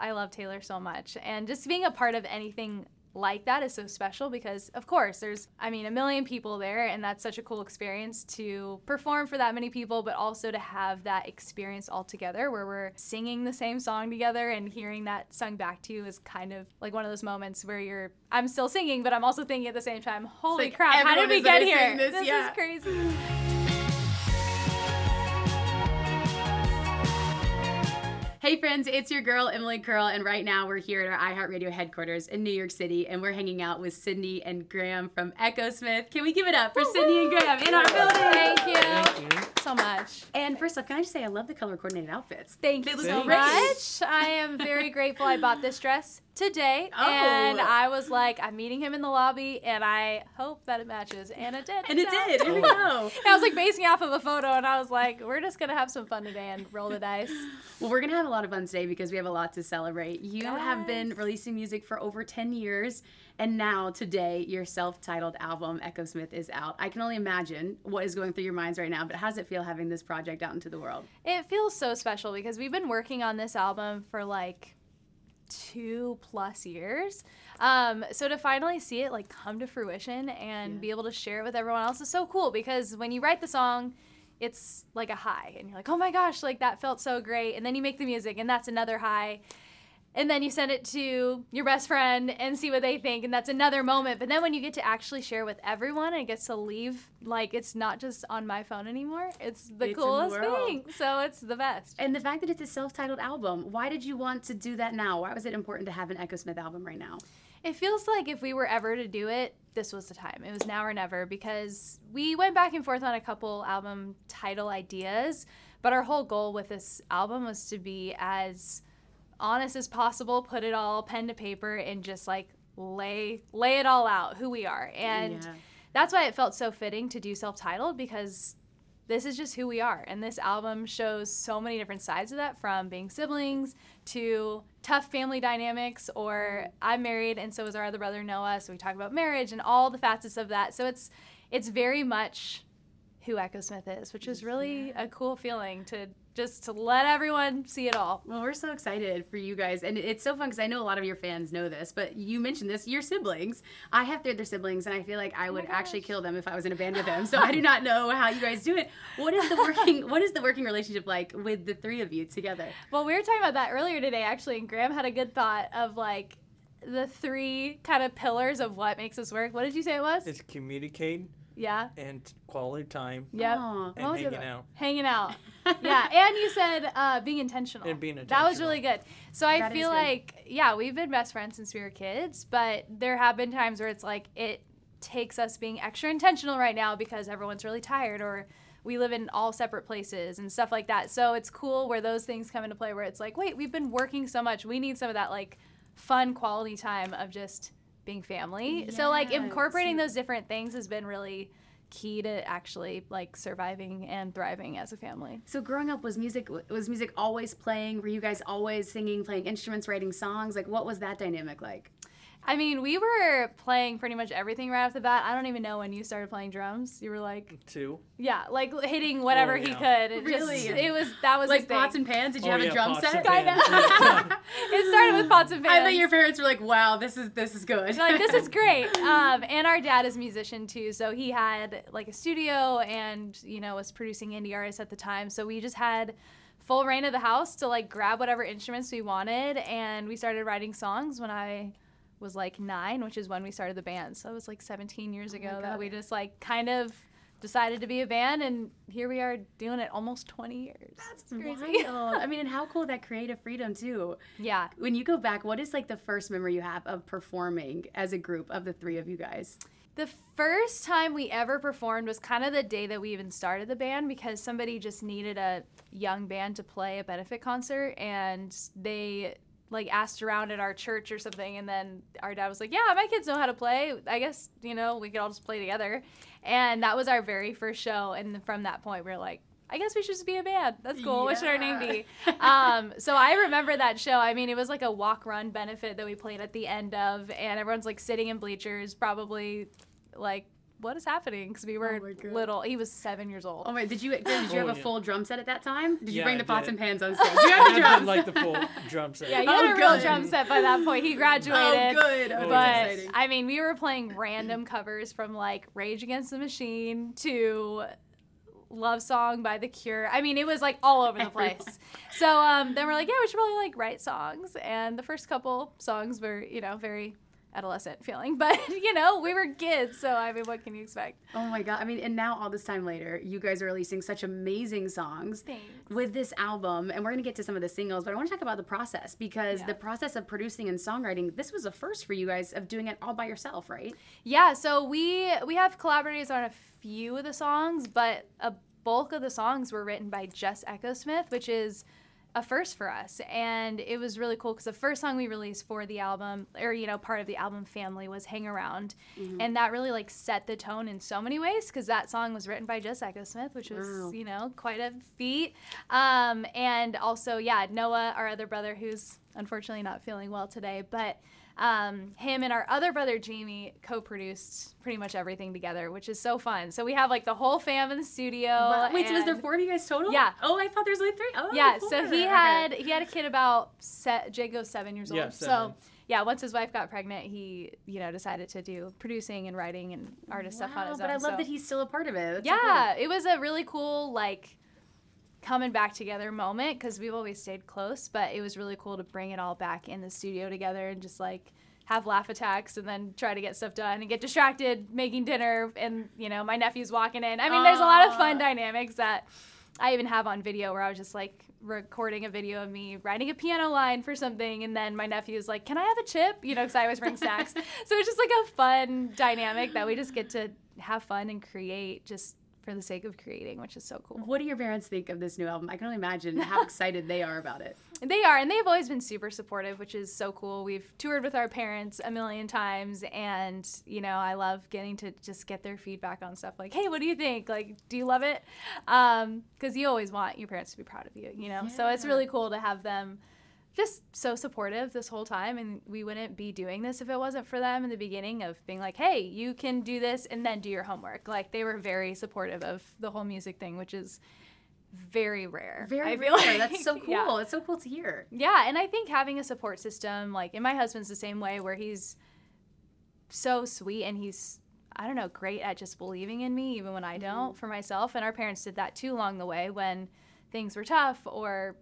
I love Taylor so much. And just being a part of anything like that is so special because of course there's I mean a million people there and that's such a cool experience to perform for that many people but also to have that experience all together where we're singing the same song together and hearing that sung back to you is kind of like one of those moments where you're I'm still singing but I'm also thinking at the same time holy like crap how did we get here this, this yeah. is crazy Hey friends, it's your girl Emily Curl, and right now we're here at our iHeartRadio headquarters in New York City, and we're hanging out with Sydney and Graham from Echosmith. Can we give it up for Sydney and Graham in our building? thank you Thank you. so much And first off, can I just say I love the color coordinated outfits. Thank They you so much. I am very grateful I bought this dress today. Oh. And I was like, I'm meeting him in the lobby and I hope that it matches. And it did. And it did. Here we go. I was like basing off of a photo and I was like, we're just going to have some fun today and roll the dice. Well, we're gonna have a lot of fun today because we have a lot to celebrate. You have been releasing music for over 10 years, and now today your self-titled album Echosmith is out. I can only imagine what is going through your minds right now, but how does it feel having this project out into the world? It feels so special because we've been working on this album for like two plus years. Um, so to finally see it like come to fruition and Yeah. be able to share it with everyone else is so cool because when you write the song, it's like a high and you're like, oh my gosh, like that felt so great. And then you make the music and that's another high. And then you send it to your best friend and see what they think, and that's another moment. But then when you get to actually share with everyone, and it gets to leave, like it's not just on my phone anymore. It's the It's in the coolest thing. So it's the best. And the fact that it's a self-titled album, why did you want to do that now? Why was it important to have an Echosmith album right now? It feels like if we were ever to do it, this was the time. It was now or never because we went back and forth on a couple album title ideas, but our whole goal with this album was to be as honest as possible, put it all pen to paper and just like lay lay it all out who we are. And Yeah. that's why it felt so fitting to do self-titled because this is just who we are and this album shows so many different sides of that from being siblings to tough family dynamics or i'm married and so is our other brother noah so we talk about marriage and all the facets of that so it's it's very much who Echosmith is which is really a cool feeling to just to let everyone see it all Well, we're so excited for you guys, and it's so fun because I know a lot of your fans know this. But you mentioned this, your siblings. I have three other siblings, and I feel like I would actually kill them if I was in a band with them. So I do not know how you guys do it. What is the working What is the working relationship like with the three of you together? Well, we were talking about that earlier today, actually, and Graham had a good thought of like the three kind of pillars of what makes us work. What did you say it was? It's communicate yeah. and quality time Yeah. And What was the hanging out. Hanging out. yeah, and you said uh, being intentional. And being intentional. That was really good. So I That is feel like, yeah, we've been best friends since we were kids, but there have been times where it's like it takes us being extra intentional right now because everyone's really tired or we live in all separate places and stuff like that. So it's cool where those things come into play where it's like, wait, we've been working so much. We need some of that like fun quality time of just being family. So like incorporating those different things has been really key to actually like surviving and thriving as a family. So growing up, was music was music always playing? Were you guys always singing, playing instruments, writing songs? Like, what was that dynamic like? I mean, we were playing pretty much everything right off the bat. I don't even know when you started playing drums. You were like, Two. yeah, like hitting whatever Oh, he could. It Really? Just, it was that was Like pots thing. and pans? Did you Oh, have a drum pots set? and I know. it started with pots and pans. I bet your parents were like, "Wow, this is this is good." like this is great. Um, and our dad is a musician too, so he had like a studio and you know was producing indie artists at the time. So we just had full reign of the house to like grab whatever instruments we wanted, and we started writing songs when I was like nine, which is when we started the band. So it was like 17 years oh ago God. that we just like kind of decided to be a band, and here we are doing it almost 20 years. That's crazy. Wild. I mean, and how cool that creative freedom too. Yeah. When you go back, what is like the first memory you have of performing as a group of the three of you guys? The first time we ever performed was kind of the day that we even started the band because somebody just needed a young band to play a benefit concert and they like asked around at our church or something and then our dad was like, "Yeah, my kids know how to play. I guess, you know, we could all just play together." And that was our very first show and from that point we are like, I guess we should just be a band. That's cool. What should our name be? um, so I remember that show. I mean, it was like a walk run benefit that we played at the end of, and everyone's like sitting in bleachers, probably like what is happening? Because we were Oh little. He was seven years old. Oh my! Did you did you have Oh, a yeah. full drum set at that time? Did you Yeah, bring I the pots did. and pans on stage? You had the did drums. like the full drum set. yeah, you Oh, had a real drum set by that point. He graduated. Oh, good. Oh, Oh, But exciting. I mean, we were playing random covers from like Rage Against the Machine to Love Song by The Cure. I mean, it was like all over the place. So um, then we're like, yeah, we should probably like write songs. And the first couple songs were, you know, very adolescent feeling, but you know, we were kids. So I mean, what can you expect? Oh my god! I mean, and now all this time later, you guys are releasing such amazing songs Thanks. with this album, and we're gonna get to some of the singles, but I want to talk about the process because Yeah. the process of producing and songwriting, this was a first for you guys of doing it all by yourself, right? Yeah, so we we have collaborators on a few of the songs, but a bulk of the songs were written by Jess Echosmith, which is a first for us. And it was really cool because the first song we released for the album, or you know, part of the album family was Hang Around. And that really like set the tone in so many ways because that song was written by Jess Echosmith, which was, Wow. you know, quite a feat. Um, and also, yeah, Noah, our other brother, who's unfortunately not feeling well today, but um, him and our other brother Jamie co-produced pretty much everything together, which is so fun. So we have like the whole fam in the studio. Wow. Wait, so was there four of you guys total? Yeah. Oh, I thought there was only three. Oh, Yeah, so four. he Okay. had he had a kid about se- Jago's seven years Yeah, old. So yeah, once his wife got pregnant, he you know decided to do producing and writing and artist stuff on Wow, his but own. I love so- that he's still a part of it. That's so yeah, it was a really cool like coming back together moment because we've always stayed close, but it was really cool to bring it all back in the studio together and just like have laugh attacks and then try to get stuff done and get distracted making dinner and you know my nephew's walking in. I mean, there's a lot of fun dynamics that I even have on video where I was just like recording a video of me writing a piano line for something and then my nephew's like, "Can I have a chip?" you know, cuz I always bring snacks. so it's just like a fun dynamic that we just get to have fun and create just for the sake of creating, which is so cool. What do your parents think of this new album? I can only imagine how excited they are about it. They are, and they've always been super supportive, which is so cool. We've toured with our parents a million times, and you know, I love getting to just get their feedback on stuff like, "Hey, what do you think? Like, do you love it?" Um, because you always want your parents to be proud of you, you know. So it's really cool to have them just so supportive this whole time, and we wouldn't be doing this if it wasn't for them in the beginning of being like, "Hey, you can do this, and then do your homework." Like they were very supportive of the whole music thing, which is very rare. Very I rare. like. That's so cool. Yeah. It's so cool to hear. Yeah, and I think having a support system, like, and my husband's the same way, where he's so sweet and he's, I don't know, great at just believing in me, even when I don't, mm-hmm. for myself. And our parents did that too along the way when things were tough or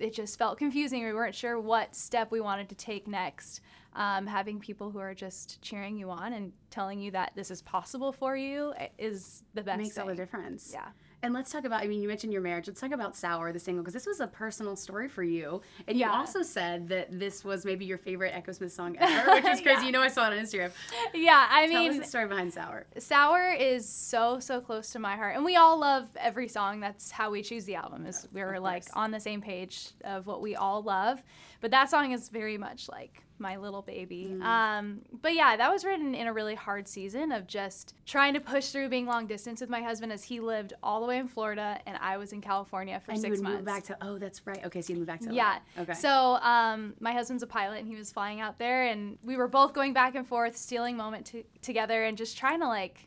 it just felt confusing. We weren't sure what step we wanted to take next. Um, having people who are just cheering you on and telling you that this is possible for you is the best. makes all the difference. Yeah. And let's talk about, I mean, you mentioned your marriage. Let's talk about Sour, the single, because this was a personal story for you. And you Yeah. also said that this was maybe your favorite Echosmith song ever, which is crazy. Yeah. You know, I saw it on Instagram. Yeah, I Tell mean, us the story behind Sour. Sour is so so close to my heart, and we all love every song. That's how we choose the album. Is we're like on the same page of what we all love. But that song is very much like my little baby. Mm. Um, but yeah, that was written in a really hard season of just trying to push through being long distance with my husband as he lived all the way in Florida and I was in California for And you six would months. move back to, oh, that's right. Okay, so you moved back to Yeah. LA. Okay. So um, my husband's a pilot, and he was flying out there, and we were both going back and forth, stealing moment to together, and just trying to like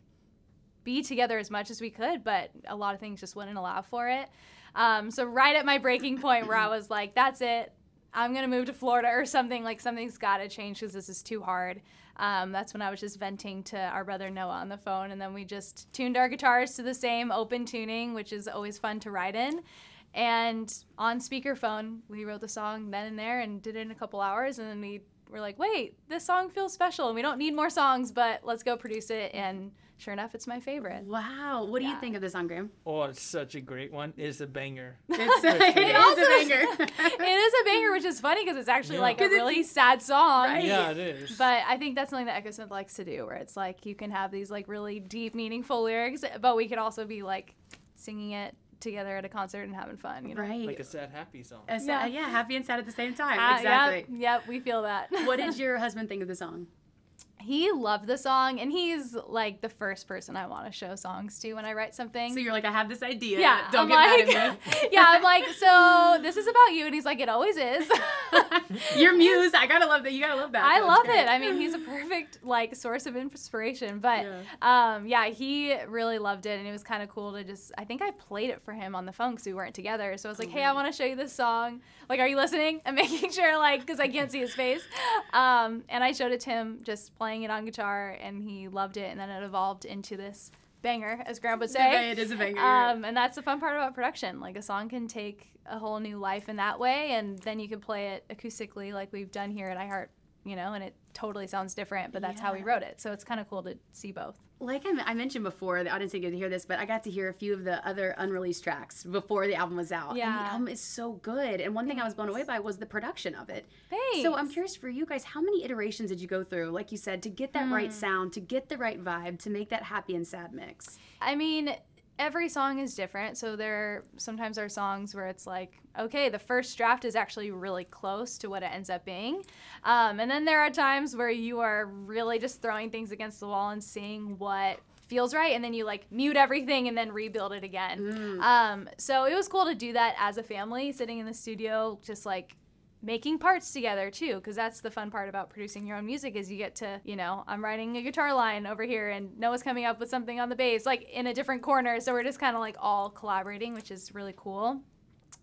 be together as much as we could. But a lot of things just wouldn't allow for it. Um, so right at my breaking point, where I was like, "That's it, I'm gonna move to Florida or something. Like something's got to change because this is too hard." Um, that's when I was just venting to our brother Noah on the phone, and then we just tuned our guitars to the same open tuning, which is always fun to ride in. And on speakerphone, we wrote the song then and there and did it in a couple hours. And then we were like, wait, this song feels special and we don't need more songs, but let's go produce it. And sure enough, it's my favorite. wow. What do you think of the song, Graham? Oh, it's such a great one. It's a banger. It's, It it is also- a banger. it is a banger, which is funny because it's actually Yeah. like a really sad song. Right. Yeah, it is. But I think that's something that Echosmith likes to do, where it's like you can have these like really deep, meaningful lyrics, but we could also be like singing it together at a concert and having fun. You know? right. like a sad, happy song. A sa- Yeah. yeah, happy and sad at the same time. Uh, exactly. Yep, yep, we feel that. what did your husband think of the song? He loved the song, and he's like the first person I want to show songs to when I write something. So you're like, I have this idea. yeah, Don't I'm get like, mad at me. yeah, I'm like, so this is about you, and he's like, it always is. Your muse. I gotta love that. You gotta love that. I That's love it. I mean, he's a perfect like source of inspiration. But Yeah. um, yeah, he really loved it, and it was kind of cool to just. I think I played it for him on the phone because we weren't together. So I was like, "Hey, I want to show you this song. Like, are you listening?" And making sure, like, because I can't see his face. Um, and I showed it to him, just playing it on guitar, and he loved it. And then it evolved into this banger, as Graham would say. It is a banger. Um, and that's the fun part about production. Like a song can take a whole new life in that way, and then you can play it acoustically, like we've done here at iHeart, you know, and it totally sounds different. But that's how we wrote it, so it's kind of cool to see both. Like I, I mentioned before, the audience didn't get to hear this, but I got to hear a few of the other unreleased tracks before the album was out. And Yeah. the album is so good. And one thing I was blown away by was the production of it. Thanks. So I'm curious for you guys, how many iterations did you go through, like you said, to get that Hmm. right sound, to get the right vibe, to make that happy and sad mix? I mean, every song is different. So there sometimes are songs where it's like, okay, the first draft is actually really close to what it ends up being. Um, and then there are times where you are really just throwing things against the wall and seeing what feels right and then you like mute everything and then rebuild it again um, so it was cool to do that as a family sitting in the studio just like making parts together too because that's the fun part about producing your own music is you get to you know i'm writing a guitar line over here and noah's coming up with something on the bass like in a different corner. So we're just kind of like all collaborating which is really cool.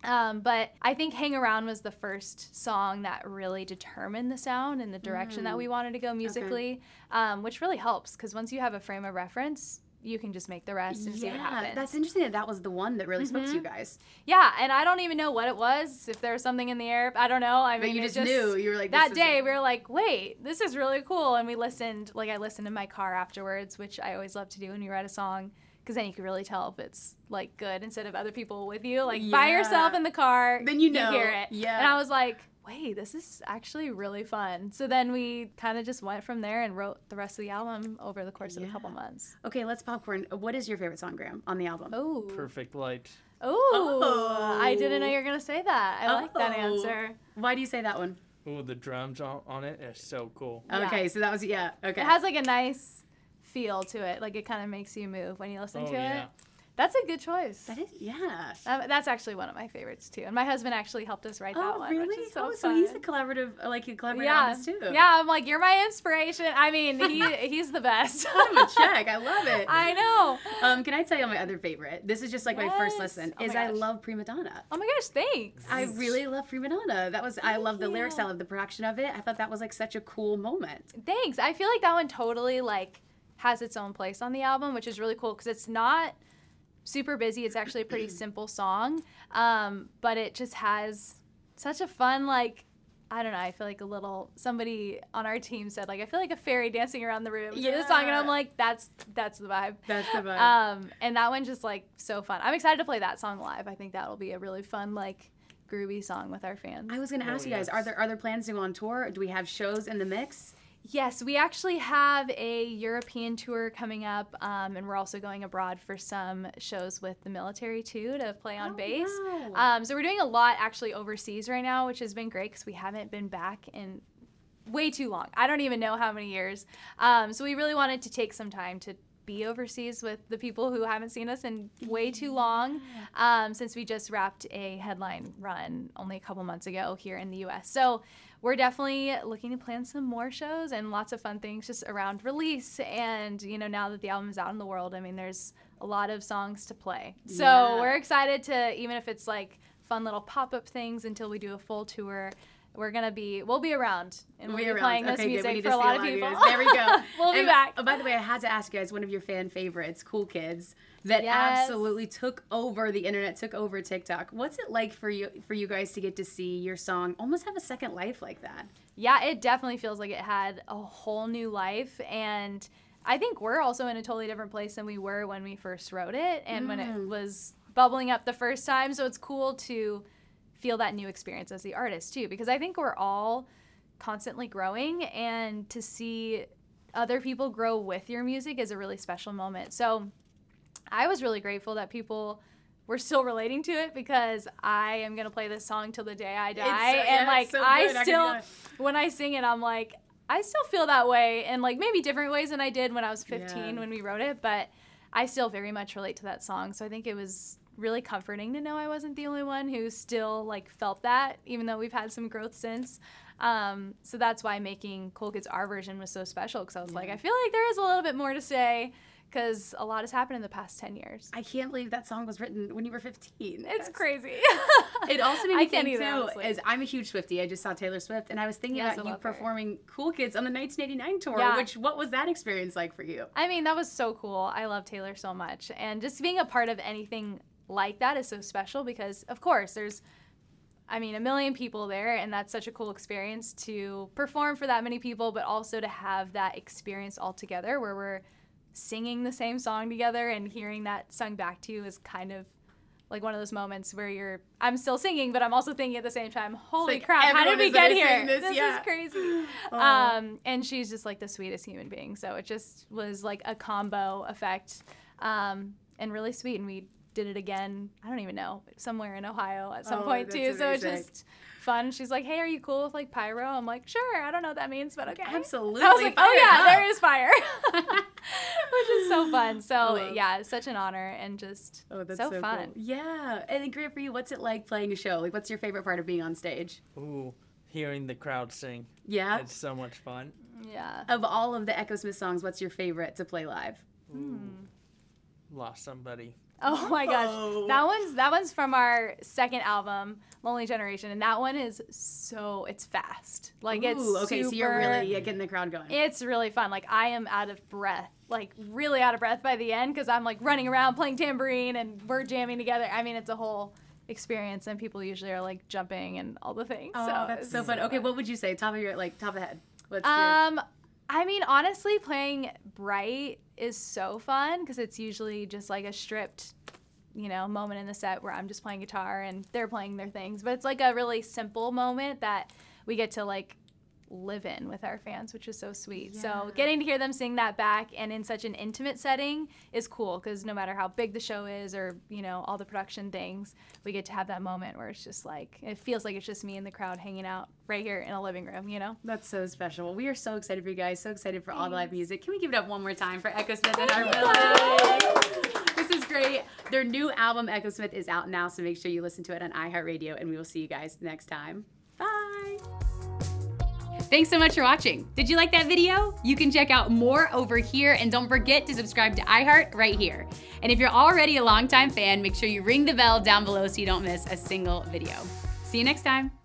Um, but I think Hang Around was the first song that really determined the sound and the direction that we wanted to go musically, um, which really helps because once you have a frame of reference, you can just make the rest and see what happens. that's interesting that that was the one that really spoke Mm-hmm. to you guys. yeah, and I don't even know what it was. If there was something in the air, I don't know. I But mean, you it just, knew. You were like, that day it. we were like, wait, this is really cool, and we listened. Like I listened in my car afterwards, which I always love to do when you write a song. Because then you can really tell if it's like good instead of other people with you, like by yourself in the car. Then you know. hear it. Yeah. And I was like, wait, this is actually really fun. So then we kind of just went from there and wrote the rest of the album over the course of a couple months. Okay, let's popcorn. What is your favorite song, Graham, on the album? Oh, Perfect light. oh, I didn't know oh. you were gonna say that. I like that Oh. answer. Why do you say that one? Ooh, the drums on, on it is so cool. Yeah. Okay, so that was yeah. Okay. It has like a nice feel to it. Like it kind of makes you move when you listen Oh, to yeah. it. That's a good choice. that is yeah. Um, that's actually one of my favorites too. And my husband actually helped us write that Oh one, really? so oh, so he's a collaborative, uh, like a collaborated yeah, on this too. yeah. I'm like, you're my inspiration. I mean, he he's the best. Him a check. I love it. I know. Um, can I tell you my other favorite? This is just like my first Yes. listen. Oh is I love Prima Donna. Oh my gosh, thanks. I really love Prima Donna. That was I love the lyrics. I love the production of it. I thought that was like such a cool moment. Thanks. I feel like that one totally like has its own place on the album, which is really cool because it's not super busy. It's actually a pretty simple song, um, but it just has such a fun like. I don't know. I feel like a little somebody on our team said like I feel like a fairy dancing around the room to the song, and I'm like that's that's the vibe. That's the vibe. Um, and that one just like so fun. I'm excited to play that song live. I think that'll be a really fun like groovy song with our fans. I was gonna Oh, ask you guys: Are there are there plans to go on tour? Do we have shows in the mix? Yes, we actually have a European tour coming up, um, and we're also going abroad for some shows with the military too to play on Oh, bass. wow. Um, so we're doing a lot actually overseas right now, which has been great because we haven't been back in way too long. I don't even know how many years. Um, so we really wanted to take some time to be overseas with the people who haven't seen us in way too long um, since we just wrapped a headline run only a couple months ago here in the US. So we're definitely looking to plan some more shows and lots of fun things just around release. And, you know, now that the album's out in the world, I mean, there's a lot of songs to play. So Yeah. we're excited to, even if it's like fun little pop up things until we do a full tour. We're gonna be, we'll be around, and we'll Be be playing this Okay. Music for a lot of people. There we go. we'll be back. oh, by the way, I had to ask you guys one of your fan favorites, Cool Kids, that Yes. absolutely took over the internet, took over TikTok. What's it like for you for you guys to get to see your song almost have a second life like that? Yeah, it definitely feels like it had a whole new life. And I think we're also in a totally different place than we were when we first wrote it and when it Mm. was bubbling up the first time. So it's cool to feel that new experience as the artist, too, because I think we're all constantly growing and to see other people grow with your music is a really special moment. So I was really grateful that people were still relating to it because I am gonna play this song till the day I die. And like so I good. I still that. when I sing it, I'm like, I still feel that way in like maybe different ways than I did when I was 15 Yeah. when we wrote it, but I still very much relate to that song. So I think it was really comforting to know I wasn't the only one who still like felt that, even though we've had some growth since. Um, so that's why making Cool Kids our version was so special because I was like, I feel like there is a little bit more to say because a lot has happened in the past 10 years. I can't believe that song was written when you were 15. It's That's- crazy. It also made me I think either, too, honestly. as I'm a huge Swiftie. I just saw Taylor Swift, and I was thinking Yes, about you love her. performing Cool Kids on the 1989 tour. Yeah. Which what was that experience like for you? I mean, that was so cool. I love Taylor so much. And just being a part of anything like that is so special because, of course, there's, I mean, a million people there, and that's such a cool experience to perform for that many people, but also to have that experience all together where we're singing the same song together and hearing that sung back to you is kind of like one of those moments where you're I'm still singing but I'm also thinking at the same time holy like crap how did we get here? this, yeah. is crazy. Um and she's just like the sweetest human being so it just was like a combo effect um and really sweet and we did it again I don't even know somewhere in Ohio at some Oh, point that's too so it's just fun she's like hey are you cool with like pyro I'm like sure I don't know what that means but okay Absolutely. I was like, oh yeah, up. there is fire, which is so fun. So love- yeah, it's such an honor and just Oh, that's so, so, fun. Cool. Yeah. And then Graham, for you, what's it like playing a show? Like, what's your favorite part of being on stage? Ooh, hearing the crowd sing. Yeah. It's so much fun. Yeah. Of all of the Echosmith songs, what's your favorite to play live? Ooh, lost somebody. Oh my gosh, that one's that one's from our second album, Lonely Generation, and that one is so it's fast. Like it's Ooh, okay, so you're super- really yeah, getting the crowd going. It's really fun. Like I am out of breath, like really out of breath by the end because I'm like running around playing tambourine and we're jamming together. I mean, it's a whole experience, and people usually are like jumping and all the things. oh, so that's so fun. Okay, what would you say? Top of your like top of the head. What's your Um, I mean, honestly, playing Bright is so fun because it's usually just like a stripped, you know, moment in the set where I'm just playing guitar and they're playing their things. But it's like a really simple moment that we get to like live in with our fans, which is so sweet. Yeah. So getting to hear them sing that back and in such an intimate setting is cool because no matter how big the show is or you know all the production things, we get to have that moment where it's just like it feels like it's just me and the crowd hanging out right here in a living room, you know. That's so special. Well, we are so excited for you guys. So excited for all the live music. Can we give it up one more time for Echosmith and our? This is great. Their new album, Echosmith, is out now, so make sure you listen to it on iHeartRadio, and we will see you guys next time. Thanks so much for watching. Did you like that video? You can check out more over here, and don't forget to subscribe to iHeart right here. And if you're already a longtime fan, make sure you ring the bell down below so you don't miss a single video. See you next time.